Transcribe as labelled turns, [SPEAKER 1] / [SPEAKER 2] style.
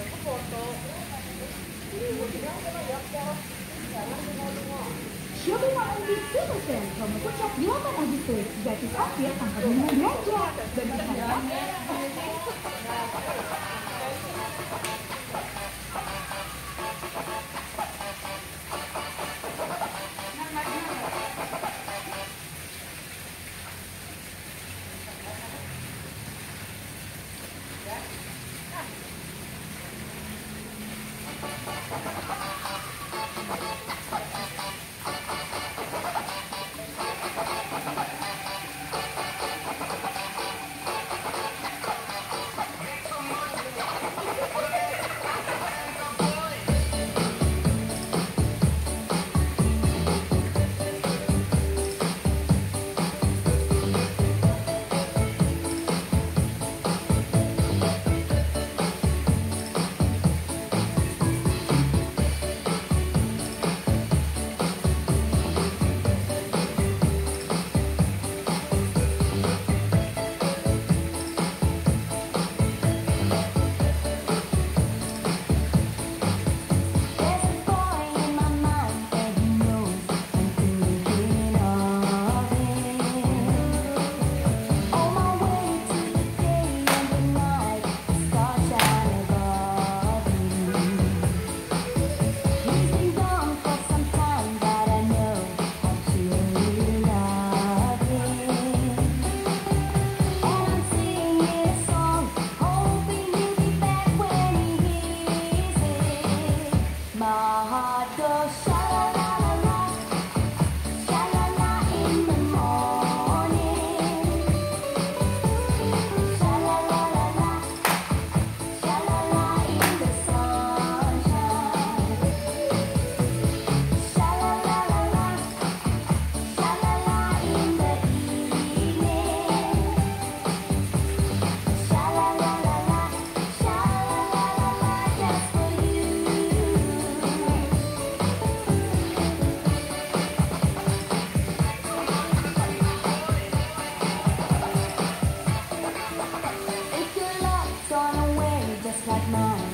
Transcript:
[SPEAKER 1] Siapa yang aku foto Shopping mau di Silverton, promo puncak 8 Agustus, gratis ongkir tanpa bimbingan belanja. ya.
[SPEAKER 2] right.